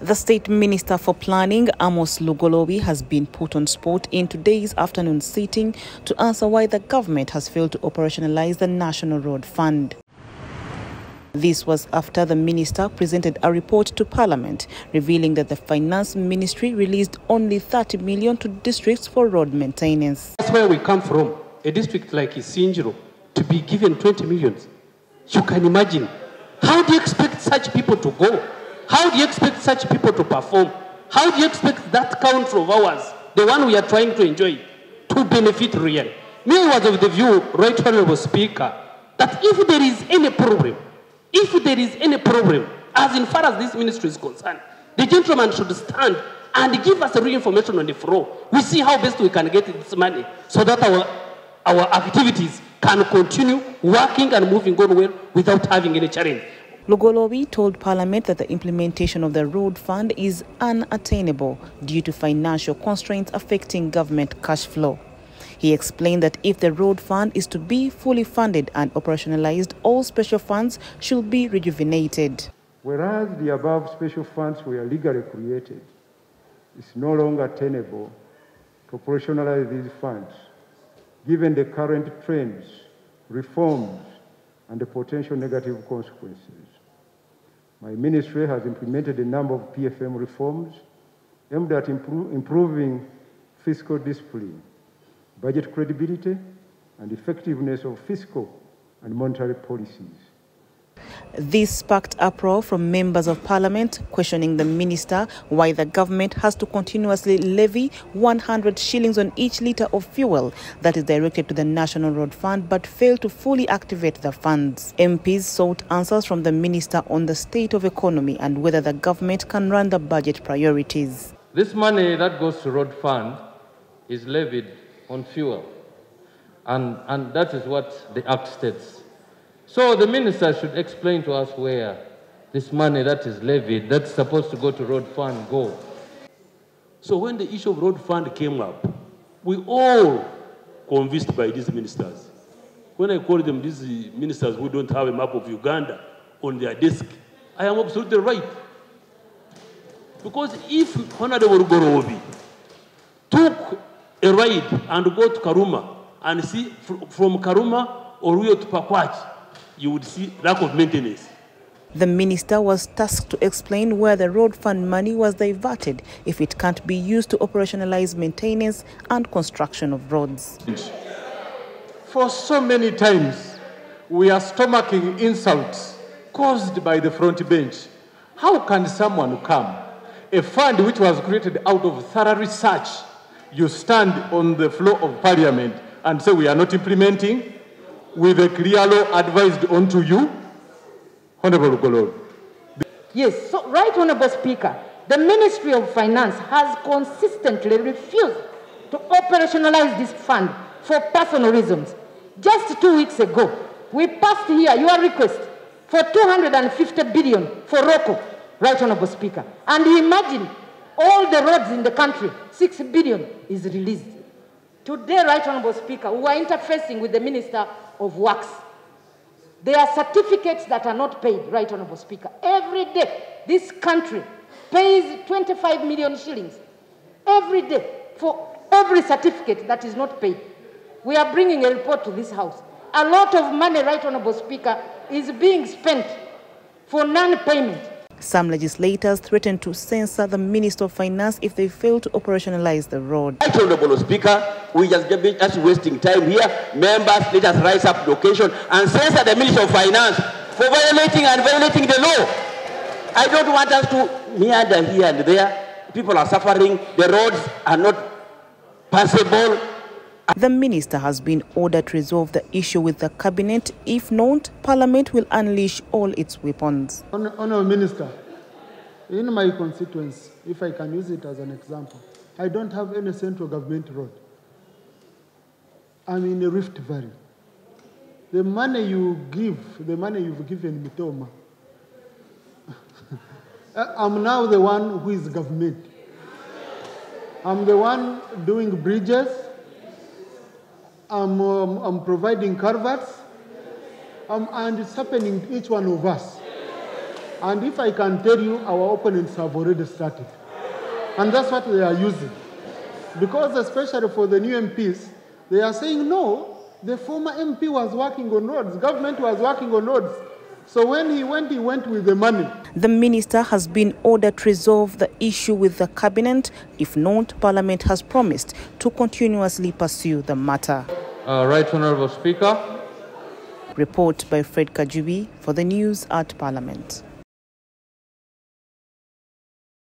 The State Minister for Planning, Amos Lugolobi, has been put on spot in today's afternoon sitting to answer why the government has failed to operationalize the National Road Fund. This was after the minister presented a report to Parliament revealing that the Finance Ministry released only 30 million to districts for road maintenance. That's where we come from. A district like Isingiro to be given 20 millions. You can imagine. How do you expect such people to go? How do you expect such people to perform? How do you expect that country of ours, the one we are trying to enjoy, to benefit really? Me was of the view, Right Honorable Speaker, that if there is any problem, if there is any problem, as in far as this ministry is concerned, the gentleman should stand and give us real information on the floor. We see how best we can get this money so that our, our activities can continue working and moving on well without having any challenge. Lugolobi told Parliament that the implementation of the road fund is unattainable due to financial constraints affecting government cash flow. He explained that if the road fund is to be fully funded and operationalized, all special funds should be rejuvenated. Whereas the above special funds were legally created, it's no longer tenable to operationalize these funds, given the current trends, reforms, and the potential negative consequences. My ministry has implemented a number of PFM reforms aimed at impro improving fiscal discipline, budget credibility, and effectiveness of fiscal and monetary policies. This sparked uproar from members of parliament questioning the minister why the government has to continuously levy 100 shillings on each litre of fuel that is directed to the National Road Fund but fail to fully activate the funds. MPs sought answers from the minister on the state of economy and whether the government can run the budget priorities. This money that goes to road fund is levied on fuel and, and that is what the act states. So the minister should explain to us where this money that is levied, that's supposed to go to road fund, go. So when the issue of road fund came up, we all convinced by these ministers. When I call them these ministers who don't have a map of Uganda on their desk, I am absolutely right. Because if Honorable Gorobi took a ride and go to Karuma and see from Karuma or Rio to Pakwach, you would see lack of maintenance. The minister was tasked to explain where the road fund money was diverted if it can't be used to operationalize maintenance and construction of roads. For so many times, we are stomaching insults caused by the front bench. How can someone come, a fund which was created out of thorough research, you stand on the floor of parliament and say we are not implementing? With a clear law advised unto you, Honorable Golod. Yes, so right, Honorable Speaker, the Ministry of Finance has consistently refused to operationalize this fund for personal reasons. Just two weeks ago, we passed here your request for 250 billion for Roko, right, Honorable Speaker. And imagine all the roads in the country, 6 billion is released. Today, right, Honorable Speaker, we are interfacing with the Minister of Works. There are certificates that are not paid, right, Honorable Speaker. Every day, this country pays 25 million shillings every day for every certificate that is not paid. We are bringing a report to this House. A lot of money, right, Honorable Speaker, is being spent for non-payment. Some legislators threatened to censor the Minister of Finance if they fail to operationalize the road. Right, Honorable Speaker, we just just wasting time here. Members, let us rise up the occasion and censor the Minister of Finance for violating and violating the law. I don't want us to meander here and there. People are suffering. The roads are not passable. The minister has been ordered to resolve the issue with the cabinet. If not, Parliament will unleash all its weapons. Honourable Minister, in my constituency, if I can use it as an example, I don't have any central government road. I'm in a Rift Valley. The money you give, the money you've given Mitooma, uh, I'm now the one who is government. I'm the one doing bridges. I'm, um, I'm providing culverts. Um, and it's happening to each one of us. And if I can tell you, our opponents have already started. And that's what they are using. Because, especially for the new MPs, they are saying, no, the former MP was working on roads, government was working on roads. So when he went, he went with the money. The minister has been ordered to resolve the issue with the cabinet. If not, Parliament has promised to continuously pursue the matter. Uh, right Honourable Speaker. Report by Fred Kajubi for the news at Parliament.